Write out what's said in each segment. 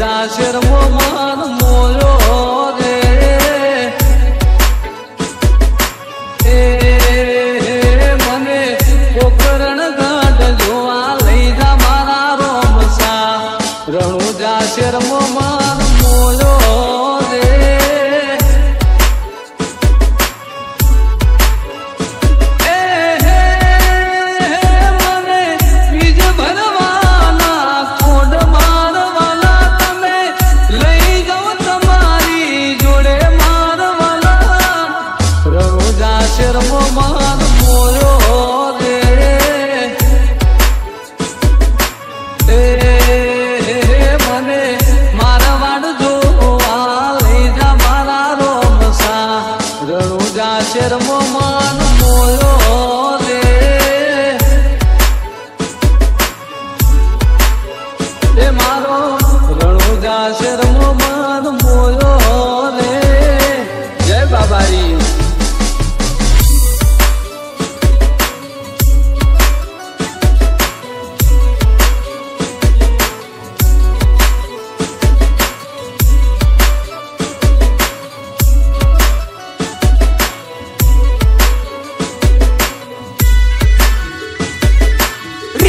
dasher woman ser amor.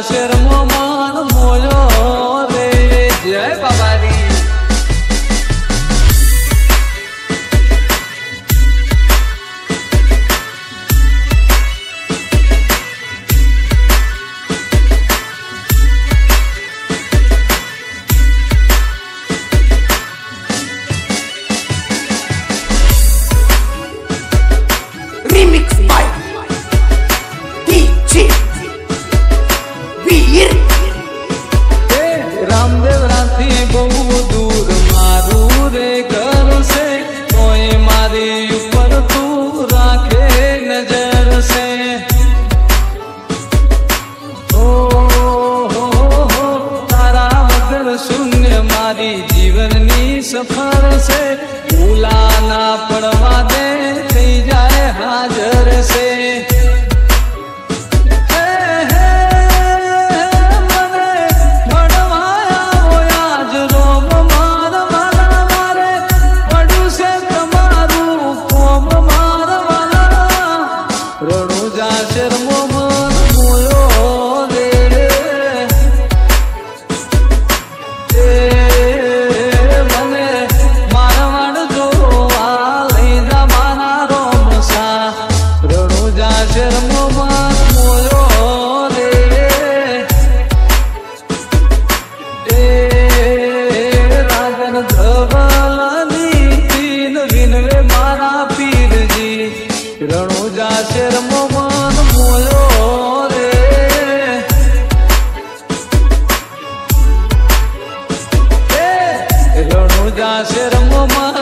ayer સફર છે ભૂલા ના પડવા દે થઈ જાય હાજર છે શેરમો મન મોયો રે. રણુજા શેરમો મન